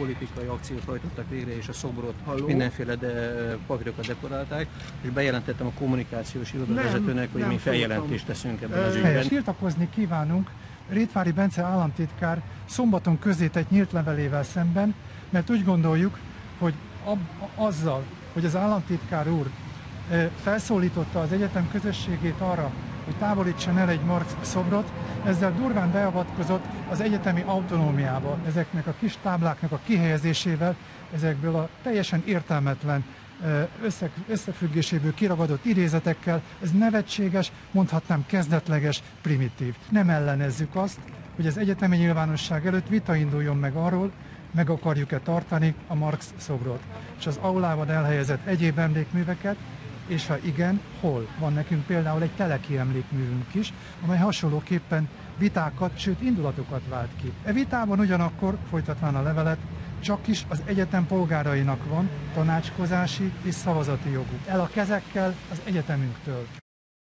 politikai akciót hajtottak végre, és a szobrot Halló? mindenféle de, papírokat dekorálták, és bejelentettem a kommunikációs irodavezetőnek, hogy mi feljelentést teszünk ebben az ügyben. Tiltakozni kívánunk Rétvári Bence államtitkár szombaton közé tett nyílt levelével szemben, mert úgy gondoljuk, hogy ab, azzal, hogy az államtitkár úr felszólította az egyetem közösségét arra, hogy távolítson el egy Marx szobrot, ezzel durván beavatkozott az egyetemi autonómiába, ezeknek a kis tábláknak a kihelyezésével, ezekből a teljesen értelmetlen összefüggéséből kiragadott idézetekkel, ez nevetséges, mondhatnám kezdetleges, primitív. Nem ellenezzük azt, hogy az egyetemi nyilvánosság előtt vita induljon meg arról, meg akarjuk-e tartani a Marx szobrot, és az aulában elhelyezett egyéb emlékműveket, és ha igen, hol? Van nekünk például egy teleki emlékművünk is, amely hasonlóképpen vitákat, sőt indulatokat vált ki. E vitában ugyanakkor, folytatván a levelet, csak is az egyetem polgárainak van tanácskozási és szavazati joguk. El a kezekkel az egyetemünktől.